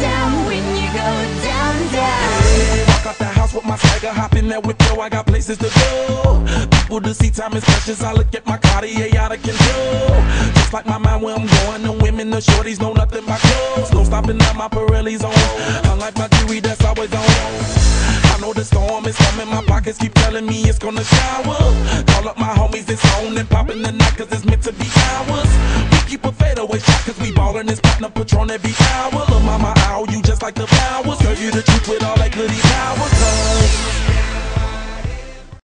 down, when you go down, down. I got the house with my swagger, hop in there with yo. I got places to go. People to see, time is precious. I look at my Cartier out of control. Just like my mind where I'm going. The women, the shorties know nothing but clothes. No stopping at my Pirelli's on. Unlike my jewelry that's always on. I know the storm is coming. My pockets keep telling me it's gonna shower. Call up my homies, it's on and popping the night 'cause it's meant to be ours. We keep a fadeaway shot 'cause we ballin' this partner Patron every hour will serve you the truth with all that goodies